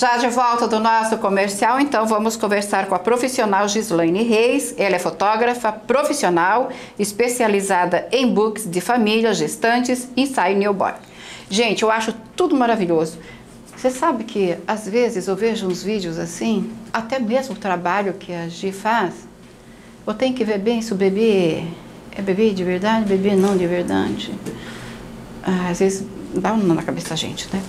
Já de volta do nosso comercial, então vamos conversar com a profissional Gislaine Reis. Ela é fotógrafa profissional, especializada em books de família, gestantes, ensaio newborn. Gente, eu acho tudo maravilhoso. Você sabe que às vezes eu vejo uns vídeos assim, até mesmo o trabalho que a Gi faz, eu tenho que ver bem se o bebê é bebê de verdade, bebê não de verdade. Ah, às vezes dá um na cabeça da gente, né?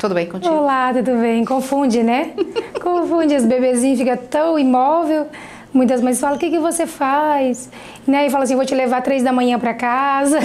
Tudo bem contigo? Olá, tudo bem? Confunde, né? Confunde, os bebezinhos ficam tão imóvel. Muitas mães falam, o que, que você faz? Né? E fala assim, vou te levar três da manhã para casa.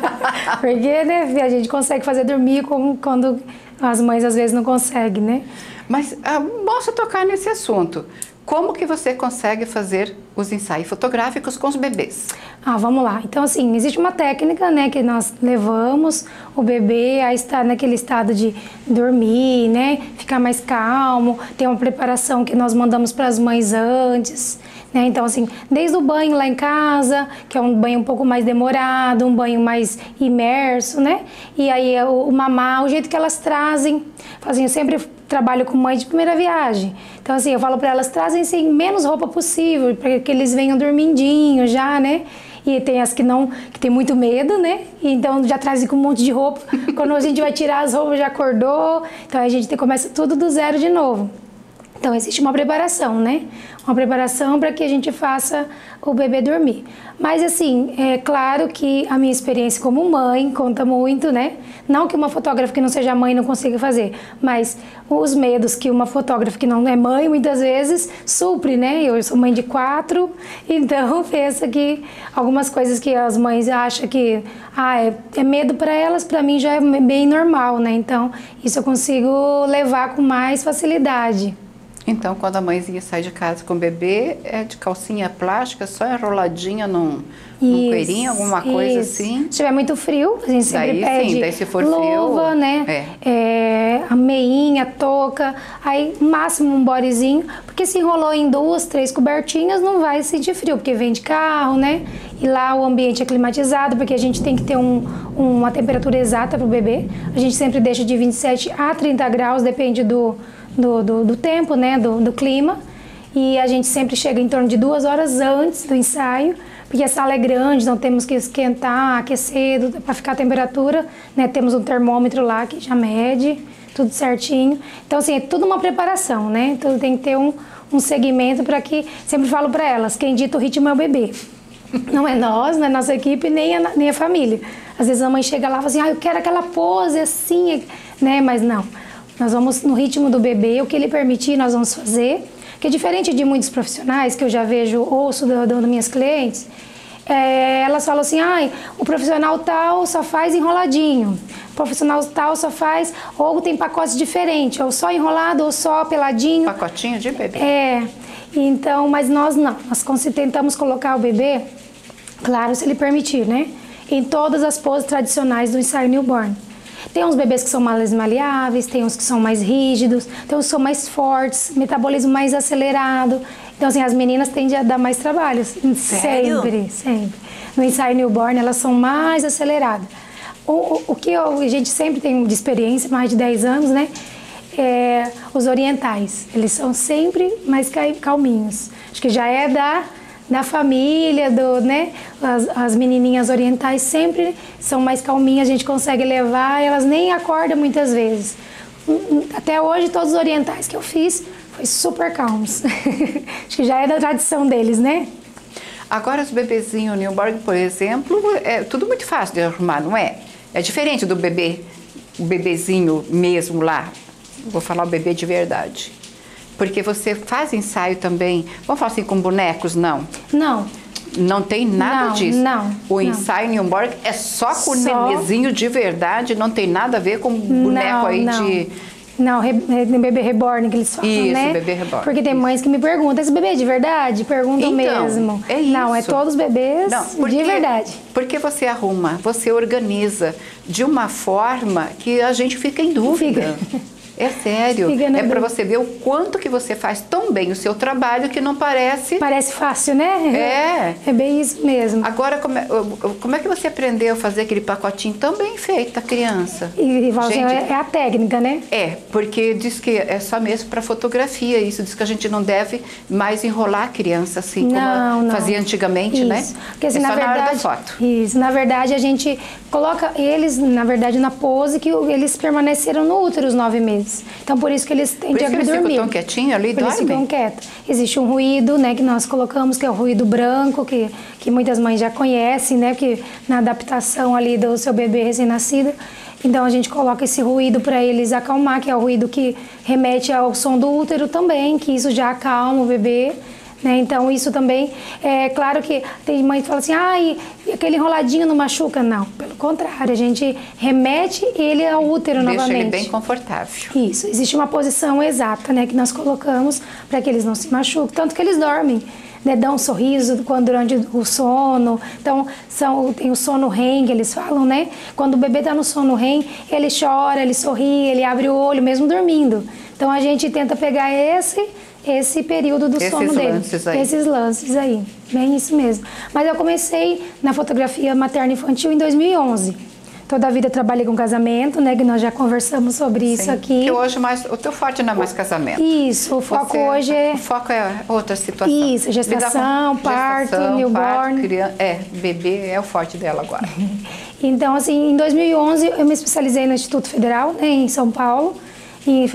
Porque, né, a gente consegue fazer dormir como quando as mães às vezes não conseguem, né? Mas ah, bom você tocar nesse assunto. Como que você consegue fazer os ensaios fotográficos com os bebês? Ah, vamos lá. Então, assim, existe uma técnica, né, que nós levamos o bebê a estar naquele estado de dormir, né, ficar mais calmo. Tem uma preparação que nós mandamos para as mães antes, né? Então, assim, desde o banho lá em casa, que é um banho um pouco mais demorado, um banho mais imerso, né? E aí o, o mamar, o jeito que elas trazem, fazem sempre trabalho com mãe de primeira viagem. Então, assim, eu falo para elas, trazem assim, menos roupa possível, para que eles venham dormindinho já, né? E tem as que não, que tem muito medo, né? Então já trazem com um monte de roupa. Quando a gente vai tirar as roupas, já acordou. Então a gente começa tudo do zero de novo. Então existe uma preparação, né? Uma preparação para que a gente faça o bebê dormir. Mas assim, é claro que a minha experiência como mãe conta muito, né? Não que uma fotógrafa que não seja mãe não consiga fazer, mas os medos que uma fotógrafa que não é mãe muitas vezes supre, né? Eu sou mãe de quatro, então pensa que algumas coisas que as mães acham que ah, é, é medo para elas, para mim já é bem normal, né? Então isso eu consigo levar com mais facilidade. Então, quando a mãezinha sai de casa com o bebê, é de calcinha plástica, só enroladinha num, num coelhinho, alguma coisa isso. assim? Se tiver muito frio, a gente sempre Daí pede sim, daí se for luva, frio, né? é. É, a meinha, touca, aí máximo um bodezinho, porque se enrolou em duas, três cobertinhas, não vai sentir frio, porque vem de carro, né? E lá o ambiente é climatizado, porque a gente tem que ter um, uma temperatura exata para o bebê. A gente sempre deixa de 27 a 30 graus, depende do do, do, do tempo, né, do, do clima. E a gente sempre chega em torno de duas horas antes do ensaio, porque a sala é grande, então temos que esquentar, aquecer para ficar a temperatura. Né? Temos um termômetro lá que já mede tudo certinho. Então, assim, é tudo uma preparação, né? Então tem que ter um, um segmento para que. Sempre falo para elas: quem dita o ritmo é o bebê. Não é nós, não é nossa equipe, nem a, nem a família. Às vezes a mãe chega lá e fala assim: ah, eu quero aquela pose assim, né? Mas não. Nós vamos no ritmo do bebê, o que ele permitir, nós vamos fazer. Que diferente de muitos profissionais que eu já vejo, ouço das minhas clientes, é, elas falam assim, ah, o profissional tal só faz enroladinho, o profissional tal só faz, ou tem pacotes diferentes, ou só enrolado, ou só peladinho. Pacotinho de bebê. É, então, mas nós não, nós tentamos colocar o bebê, claro, se ele permitir, né, em todas as poses tradicionais do ensaio newborn. Tem uns bebês que são mais maleáveis, tem uns que são mais rígidos, tem uns que são mais fortes, metabolismo mais acelerado. Então, assim, as meninas tendem a dar mais trabalho. Sério? Sempre, sempre. No ensaio newborn, elas são mais aceleradas. O, o, o que eu, a gente sempre tem de experiência, mais de 10 anos, né? É, os orientais. Eles são sempre mais calminhos. Acho que já é da da família, do, né? As, as, menininhas orientais sempre são mais calminhas, a gente consegue levar, elas nem acordam muitas vezes. Até hoje, todos os orientais que eu fiz foi super calmos. Acho que já é da tradição deles, né? Agora, os bebezinhos newborn, por exemplo, é tudo muito fácil de arrumar, não é? É diferente do bebê, o bebezinho mesmo lá. Vou falar o bebê de verdade. Porque você faz ensaio também, vamos falar assim, com bonecos, não? Não. Não tem nada não, disso. Não. O ensaio newborn é só com só... nenezinho de verdade, não tem nada a ver com boneco não, aí não. de. Não, re, bebê reborn que eles falam, isso, né? bebê reborn. Porque tem mães que me perguntam, esse bebê é de verdade? Perguntam então, mesmo. É isso. Não, é todos os bebês não, porque, de verdade. Porque você arruma, você organiza de uma forma que a gente fica em dúvida. Fica. É sério. É para você ver o quanto que você faz tão bem o seu trabalho que não parece. Parece fácil, né? É. É bem isso mesmo. Agora, como é, como é que você aprendeu a fazer aquele pacotinho tão bem feito, a criança? E, Valzinho, Gente, é a técnica, né? É, porque diz que é só mesmo para fotografia. Isso diz que a gente não deve mais enrolar a criança assim como Não, não. fazia antigamente, né? Isso. Porque assim, é na verdade, na hora da foto. Isso, na verdade a gente coloca eles, na verdade, na pose que eles permaneceram no útero os nove meses. Então por isso que eles têm Por isso que eles ficam dormir. quietinhos ali Por dormem? ficam quietos. Existe um ruído, né, que nós colocamos, que é o ruído branco, que, que muitas mães já conhecem, né, que na adaptação ali do seu bebê recém-nascido. Então a gente coloca esse ruído para eles acalmar, que é o ruído que remete ao som do útero também, que isso já acalma o bebê. Né? Então, isso também, é claro que tem mãe que fala assim, ai, aquele enroladinho não machuca. Não, pelo contrário, a gente remete ele ao útero Deixa novamente. ele bem confortável. Isso, existe uma posição exata, né, que nós colocamos para que eles não se machuquem, tanto que eles dormem, né, dão um sorriso quando durante o sono. Então, são, tem o sono REM, que eles falam, né? Quando o bebê está no sono REM, ele chora, ele sorri, ele abre o olho, mesmo dormindo. Então, a gente tenta pegar esse esse período do Esses sono dele. lances aí. Esses lances aí. Bem isso mesmo. Mas eu comecei na fotografia materna infantil em 2011. Toda a vida trabalhei com casamento, né? Que nós já conversamos sobre isso Sim. aqui. Que hoje mais, o teu forte não é mais casamento. Isso, o foco Você- hoje é O foco é outra situação. Isso, gestação, com parto, gestação, newborn. parto, criança, é, bebê é o forte dela agora. Então, assim, em 2011 eu me especializei no Instituto Federal, né, em São Paulo, em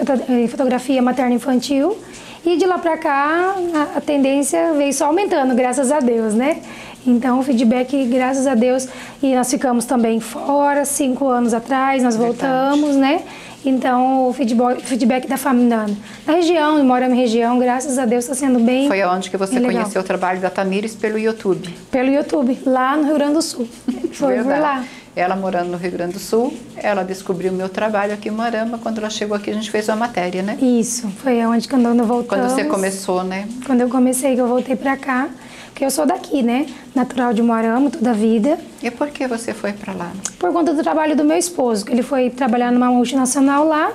fotografia materna infantil. E de lá pra cá a, tendência veio só aumentando, graças a Deus, né? Então o feedback, graças a Deus, e nós ficamos também fora cinco anos atrás, nós Verdade. voltamos, né? Então o feedback, feedback da família na região, moramos em região, graças a Deus está sendo bem. Foi aonde que você legal. conheceu o trabalho da Tamires pelo YouTube. Pelo YouTube, lá no Rio Grande do Sul. Foi por Verdade. lá. Ela morando no Rio Grande do Sul, ela descobriu o meu trabalho aqui em Marama. Quando ela chegou aqui, a gente fez uma matéria, né? Isso, foi onde quando eu voltamos. Quando você começou, né? Quando eu comecei, que eu voltei pra cá, porque eu sou daqui, né? Natural de Moarama, toda a vida. E por que você foi para lá? Por conta do trabalho do meu esposo, que ele foi trabalhar numa multinacional lá.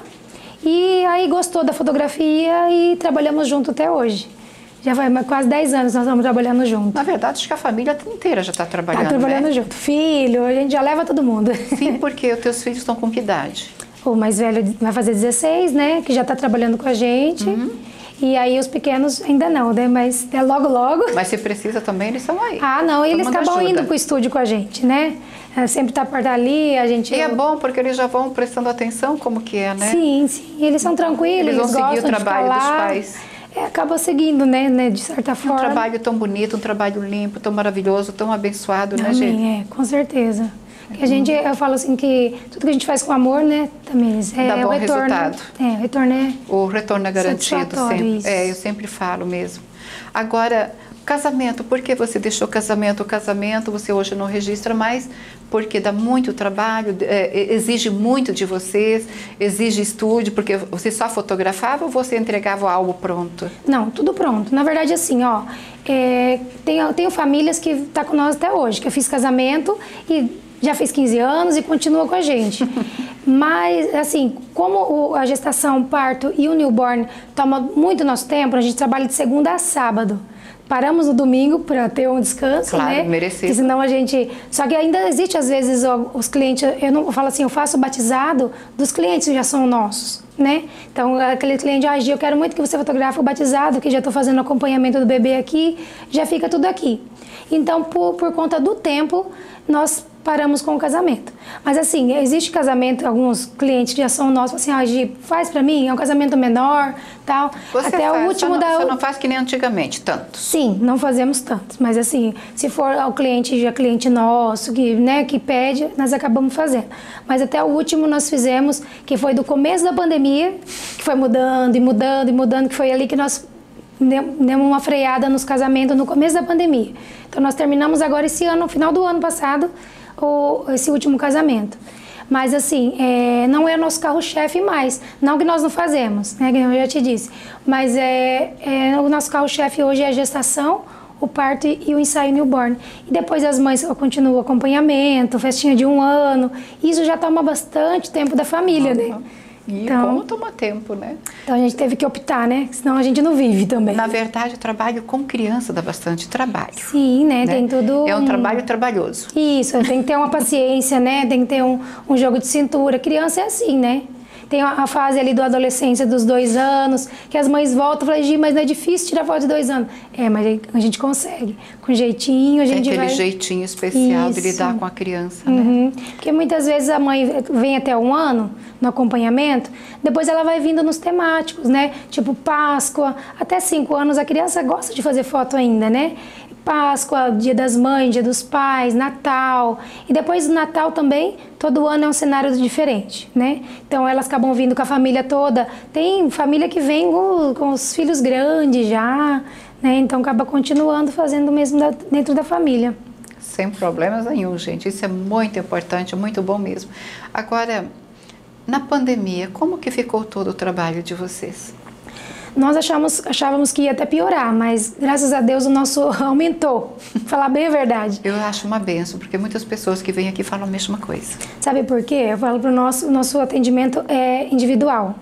E aí gostou da fotografia e trabalhamos junto até hoje. Já vai quase 10 anos nós estamos trabalhando junto. Na verdade, acho que a família inteira já está trabalhando, Tá trabalhando né? junto. Filho, a gente já leva todo mundo. Sim, porque os teus filhos estão com que idade? O mais velho vai fazer 16, né? Que já está trabalhando com a gente. Uhum. E aí os pequenos ainda não, né? Mas é logo, logo. Mas se precisa também, eles estão aí. Ah, não, Todo eles acabam ajuda. indo pro estúdio com a gente, né? É, Sempre tá por ali, a gente. E é bom porque eles já vão prestando atenção como que é, né? Sim, sim. Eles são tranquilos, Eles eles, vão seguir o trabalho dos pais. É, acaba seguindo, né, né? De certa Um forma. trabalho tão bonito, um trabalho limpo, tão maravilhoso, tão abençoado, né, gente? É, com certeza. Que a gente, eu falo assim que tudo que a gente faz com amor, né, também é Dá o bom retorno. resultado. É, o retorno é O retorno é garantido sempre. isso. É, eu sempre falo mesmo. Agora, casamento, por que você deixou casamento? O casamento você hoje não registra mais, porque dá muito trabalho, é, exige muito de vocês, exige estúdio, porque você só fotografava ou você entregava o álbum pronto? Não, tudo pronto. Na verdade, assim, ó, é, tenho, tenho famílias que tá com nós até hoje, que eu fiz casamento e já fez 15 anos e continua com a gente. Mas, assim, como a gestação, o parto e o newborn toma muito nosso tempo, a gente trabalha de segunda a sábado. Paramos no domingo para ter um descanso, Claro, né? merecido. Porque senão a gente. Só que ainda existe, às vezes, os clientes. Eu não eu falo assim, eu faço o batizado dos clientes que já são nossos, né? Então, aquele cliente, ah, Gi, eu quero muito que você fotografe o batizado, que já estou fazendo acompanhamento do bebê aqui, já fica tudo aqui. Então, por, por conta do tempo, nós paramos com o casamento. Mas assim, existe casamento, alguns clientes que já são nossos, assim, ah, Gi, faz para mim, é um casamento menor, tal. Você Até faz, o último só não, da Você não faz que nem antigamente, tanto. Sim, não fazemos tantos, mas assim, se for ao cliente já cliente nosso que, né, que pede, nós acabamos fazendo. Mas até o último nós fizemos, que foi do começo da pandemia, que foi mudando e mudando e mudando, que foi ali que nós demos demos uma freada nos casamentos no começo da pandemia. Então nós terminamos agora esse ano, no final do ano passado, o, esse último casamento. Mas assim, é, não é nosso carro-chefe mais. Não que nós não fazemos, né? Que eu já te disse. Mas é, é, o nosso carro-chefe hoje é a gestação, o parto e o ensaio newborn. E depois as mães continuam o acompanhamento, festinha de um ano. Isso já toma bastante tempo da família, né? E então, como toma tempo, né? Então a gente teve que optar, né? Senão a gente não vive também. Na verdade, o trabalho com criança dá bastante trabalho. Sim, né? né? Tem tudo. É um, trabalho trabalhoso. Isso, tem que ter uma paciência, né? Tem que ter um, um jogo de cintura. Criança é assim, né? Tem a fase ali do adolescência dos dois anos, que as mães voltam e falam, Gi, mas não é difícil tirar foto de dois anos. É, mas a gente consegue. Com jeitinho, a gente Tem aquele vai... jeitinho especial Isso. de lidar com a criança, né? Uhum. Porque muitas vezes a mãe vem até um ano no acompanhamento, depois ela vai vindo nos temáticos, né? Tipo Páscoa, até cinco anos a criança gosta de fazer foto ainda, né? Páscoa, Dia das Mães, Dia dos Pais, Natal. E depois do Natal também, todo ano é um cenário diferente, né? Então elas acabam vindo com a família toda. Tem família que vem com, os filhos grandes já, né? Então acaba continuando fazendo o mesmo dentro da família. Sem problemas nenhum, gente. Isso é muito importante, muito bom mesmo. Agora, na pandemia, como que ficou todo o trabalho de vocês? Nós achamos, achávamos que ia até piorar, mas graças a Deus o nosso aumentou. Falar bem a verdade. Eu acho uma benção, porque muitas pessoas que vêm aqui falam a mesma coisa. Sabe por quê? Eu falo para o nosso, nosso atendimento é individual.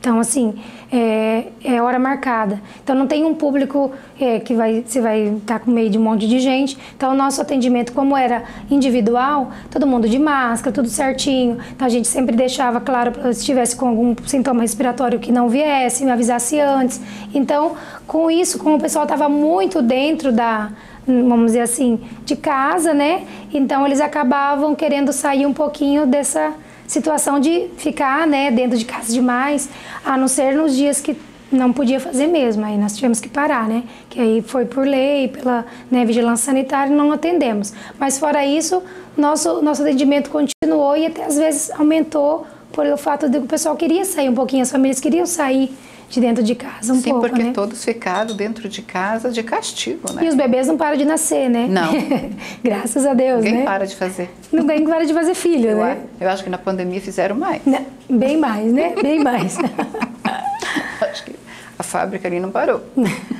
Então, assim, é, é, hora marcada. Então, não tem um público é, que vai, você vai estar tá com meio de um monte de gente. Então, o nosso atendimento, como era individual, todo mundo de máscara, tudo certinho. Então, a gente sempre deixava claro, se tivesse com algum sintoma respiratório que não viesse, me avisasse antes. Então, com isso, como o pessoal estava muito dentro da, vamos dizer assim, de casa, né? Então, eles acabavam querendo sair um pouquinho dessa situação de ficar né, dentro de casa demais, a não ser nos dias que não podia fazer mesmo, aí nós tivemos que parar, né? Que aí foi por lei, pela né, vigilância sanitária, não atendemos. Mas fora isso, nosso, nosso atendimento continuou e até às vezes aumentou pelo fato de que o pessoal queria sair um pouquinho, as famílias queriam sair de dentro de casa um Sim, pouco, porque né? todos ficaram dentro de casa de castigo, né? E os bebês não param de nascer, né? Não. Graças a Deus, Ninguém né? para de fazer. Ninguém para de fazer filho, eu, né? Eu acho que na pandemia fizeram mais. Não, bem mais, né? Bem mais. acho que a fábrica ali não parou.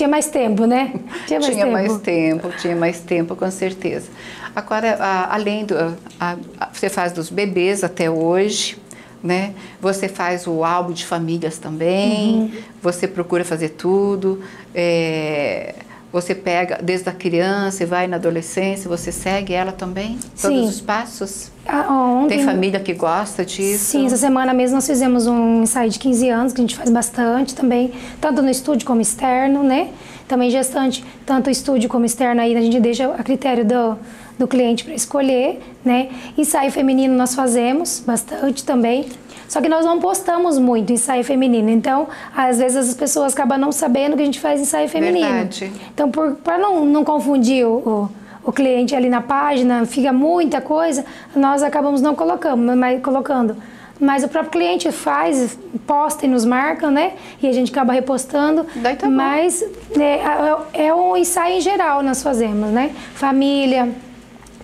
tinha mais tempo, né? Tinha mais tinha tempo. mais tempo, tinha mais tempo, com certeza. Agora, a, além do... A, a, você faz dos bebês até hoje, né? Você faz o álbum de famílias também, uhum. você procura fazer tudo, é, você pega desde a criança e vai na adolescência, você segue ela também? Todos Sim. os passos? Ah, ontem, Tem família que gosta disso? Sim, essa semana mesmo nós fizemos um ensaio de 15 anos, que a gente faz bastante também, tanto no estúdio como externo, né? Também gestante, tanto estúdio como externo aí a gente deixa a critério do do cliente para escolher, né? Ensaio feminino nós fazemos bastante também. Só que nós não postamos muito ensaio feminino. Então, às vezes as pessoas acabam não sabendo que a gente faz ensaio feminino. Verdade. Então, para não, não confundir o, o, o, cliente ali na página, fica muita coisa, nós acabamos não colocando, mas colocando. Mas o próprio cliente faz, posta e nos marca, né? E a gente acaba repostando. Daí tá mas é, é um ensaio em geral nós fazemos, né? Família,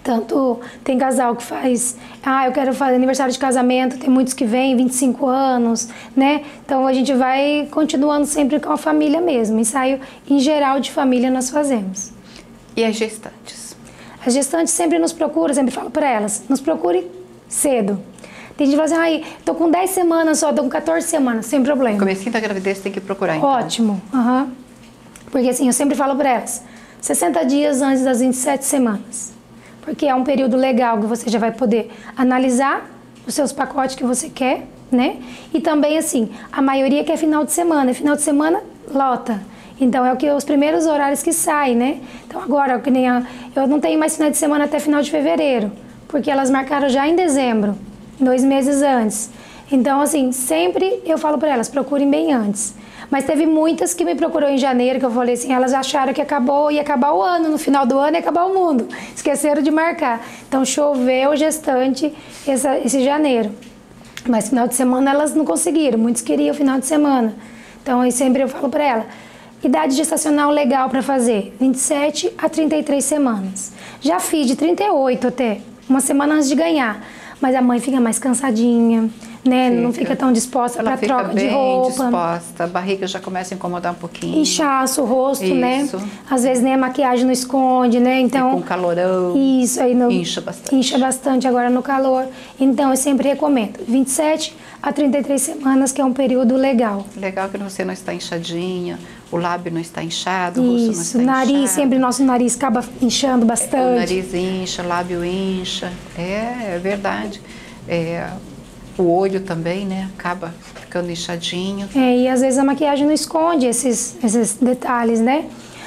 tanto tem casal que faz, ah, eu quero fazer aniversário de casamento, tem muitos que vêm, 25 anos, né? Então a gente vai continuando sempre com a família mesmo. Ensaio em geral de família nós fazemos. E as gestantes? As gestantes sempre nos procuram, sempre falo para elas, nos procure cedo. Tem gente que fala assim, ai, tô com 10 semanas só, tô com 14 semanas, sem problema. Comecinho da gravidez tem que procurar, então. Ótimo, uhum. Porque assim, eu sempre falo para elas, 60 dias antes das 27 semanas porque é um período legal que você já vai poder analisar os seus pacotes que você quer, né? E também, assim, a maioria quer final de semana, final de semana lota. Então é o que os primeiros horários que saem, né? Então agora, que nem a, eu não tenho mais final de semana até final de fevereiro, porque elas marcaram já em dezembro, dois meses antes. Então, assim, sempre eu falo para elas, procurem bem antes. Mas teve muitas que me procurou em janeiro, que eu falei assim, elas acharam que acabou, ia acabar o ano, no final do ano ia acabar o mundo. Esqueceram de marcar. Então choveu gestante essa, esse janeiro. Mas final de semana elas não conseguiram, muitos queriam final de semana. Então aí sempre eu falo para ela, idade gestacional legal para fazer, 27 a 33 semanas. Já fiz de 38 até, uma semana antes de ganhar. Mas a mãe fica mais cansadinha, né? Fica. Não fica tão disposta para troca de roupa. disposta, a barriga já começa a incomodar um pouquinho. Inchaço o rosto, né? isso. né? Às vezes nem a maquiagem não esconde, né? Então, e com calorão. Isso aí no, incha bastante. Incha bastante agora no calor. Então eu sempre recomendo 27 a 33 semanas, que é um período legal. Legal que você não está inchadinha, o lábio não está inchado, o rosto não está nariz, inchado. sempre nosso nariz acaba inchando bastante. O nariz incha, o lábio incha. É, é verdade. É, o olho também, né? Acaba ficando inchadinho. É, e às vezes a maquiagem não esconde esses, esses detalhes, né?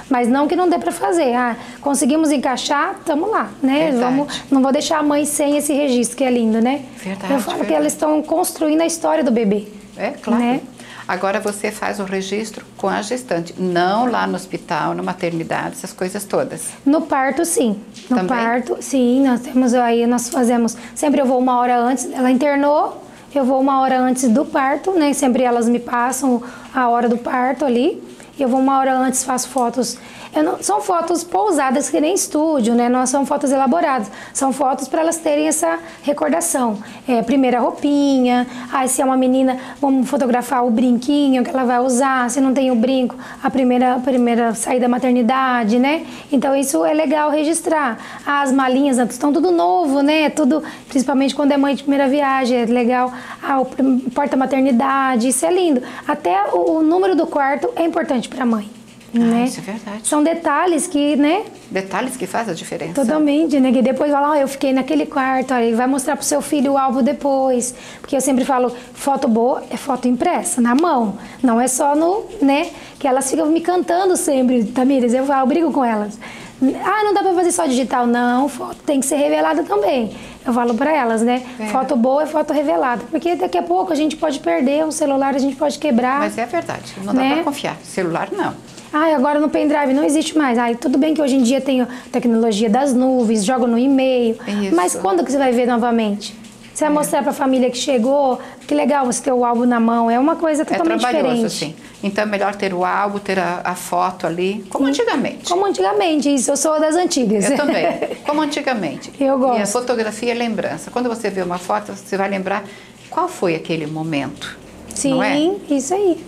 Mas não que não dê para fazer. Ah, conseguimos encaixar, estamos lá, né? Vamos, não vou deixar a mãe sem esse registro, que é lindo, né? Verdade. Eu falo verdade. que elas estão construindo a história do bebê. É, claro. Né? Agora você faz o registro com a gestante, não lá no hospital, na maternidade, essas coisas todas. No parto, sim. No Também? parto, sim. Nós temos aí, nós fazemos. Sempre eu vou uma hora antes. Ela internou, eu vou uma hora antes do parto, né? Sempre elas me passam a hora do parto ali. Eu vou uma hora antes, faço fotos não, são fotos pousadas que nem estúdio, né? Não são fotos elaboradas. São fotos para elas terem essa recordação. É, primeira roupinha, aí se é uma menina, vamos fotografar o brinquinho que ela vai usar. Se não tem o brinco, a primeira, primeira saída da maternidade, né? Então isso é legal registrar. As malinhas estão tudo novo, né? Tudo, principalmente quando é mãe de primeira viagem, é legal. Ah, o porta-maternidade, isso é lindo. Até o, o número do quarto é importante para a mãe. Ah, né? Isso é verdade. São detalhes que, né? Detalhes que fazem a diferença. Totalmente, né? Que depois fala, oh, eu fiquei naquele quarto, aí vai mostrar pro seu filho o álbum depois. Porque eu sempre falo, foto boa é foto impressa, na mão. Não é só no, né? Que elas ficam me cantando sempre, Tamires, eu, eu brigo com elas. Ah, não dá pra fazer só digital. Não, foto tem que ser revelada também. Eu falo para elas, né? É. Foto boa é foto revelada. Porque daqui a pouco a gente pode perder um celular, a gente pode quebrar. Mas é verdade, não dá né? pra confiar. Celular não. Ah, agora no pendrive não existe mais. Ah, tudo bem que hoje em dia tem tecnologia das nuvens, joga no e-mail. Isso. Mas quando que você vai ver novamente? Você vai é. mostrar para a família que chegou, que legal você ter o álbum na mão. É uma coisa totalmente é trabalhoso, diferente. Sim. Então é melhor ter o álbum, ter a, a foto ali, como sim. antigamente. Como antigamente, isso. Eu sou das antigas. Eu também. Como antigamente. Eu gosto. E a fotografia é lembrança. Quando você vê uma foto, você vai lembrar qual foi aquele momento. Sim, não é? isso aí.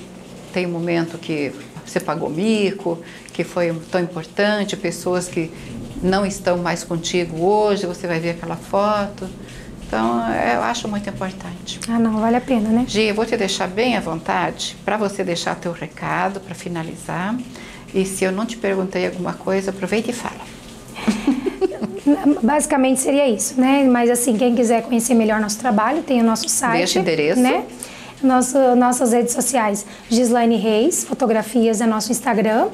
Tem um momento que você pagou mico, que foi tão importante, pessoas que não estão mais contigo hoje, você vai ver aquela foto. Então, eu acho muito importante. Ah, não, vale a pena, né? Gi, eu vou te deixar bem à vontade para você deixar teu recado para finalizar. E se eu não te perguntei alguma coisa, aproveita e fala. Basicamente seria isso, né? Mas assim, quem quiser conhecer melhor nosso trabalho, tem o nosso site. Deixa o endereço. Né? Nosso, nossas redes sociais, Gislaine Reis, fotografias é nosso Instagram.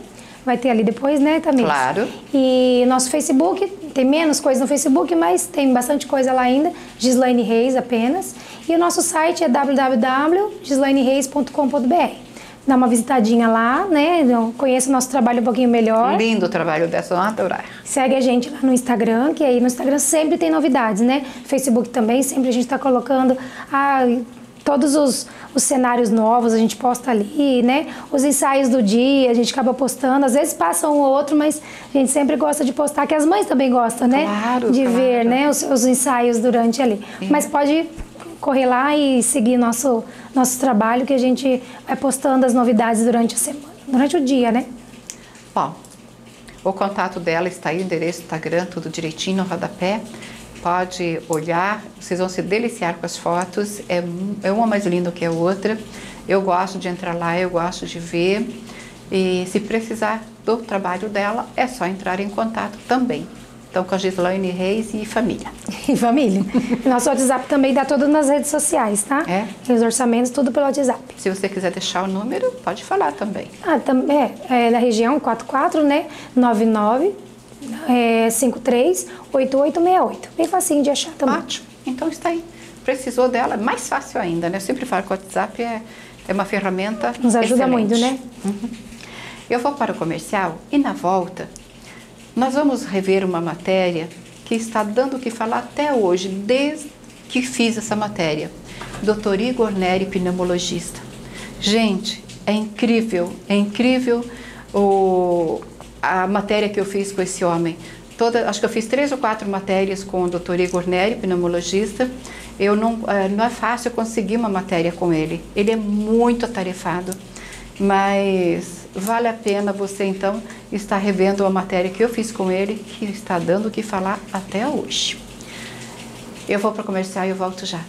Vai ter ali depois, né, Tamir? Claro. E nosso Facebook, tem menos coisa no Facebook, mas tem bastante coisa lá ainda, Gislaine Reis apenas. E o nosso site é www.gislainereis.com.br. Dá uma visitadinha lá, né? Conheça o nosso trabalho um pouquinho melhor. Lindo o trabalho dessa, vão adorar. Segue a gente lá no Instagram, que aí no Instagram sempre tem novidades, né? Facebook também, sempre a gente está colocando. Ah, todos os, os cenários novos a gente posta ali, né? Os ensaios do dia a gente acaba postando. Às vezes passa um ou outro, mas a gente sempre gosta de postar, que as mães também gostam, né? Claro, de claro. ver, né? Os, os ensaios durante ali. Sim. Mas pode correr lá e seguir nosso, nosso trabalho, que a gente vai postando as novidades durante a semana, durante o dia, né? Bom, o contato dela está aí, o endereço, Instagram, tudo direitinho no rodapé pode olhar, vocês vão se deliciar com as fotos, é, é uma mais linda que a outra. Eu gosto de entrar lá, eu gosto de ver. E se precisar do trabalho dela, é só entrar em contato também. Então, com a Gislaine Reis e família. E família. Nosso WhatsApp também dá tudo nas redes sociais, tá? É. E os orçamentos, tudo pelo WhatsApp. Se você quiser deixar o número, pode falar também. Ah, também. É, é da região 44, né? 99 é, 538868. Bem facinho de achar também. Ótimo. Então está aí. Precisou dela, é mais fácil ainda, né? Eu sempre falo que o WhatsApp é, é uma ferramenta Nos ajuda excelente. muito, né? Uhum. Eu vou para o comercial e na volta nós vamos rever uma matéria que está dando o que falar até hoje, desde que fiz essa matéria. Dr. Igor Neri, pneumologista. Gente, é incrível, é incrível o, a matéria que eu fiz com esse homem. toda, acho que eu fiz três ou quatro matérias com o Dr. Igor Neri, pneumologista. Eu não, é, não é fácil conseguir uma matéria com ele. Ele é muito atarefado, mas vale a pena você então estar revendo a matéria que eu fiz com ele, que está dando o que falar até hoje. Eu vou para o comercial e eu volto já.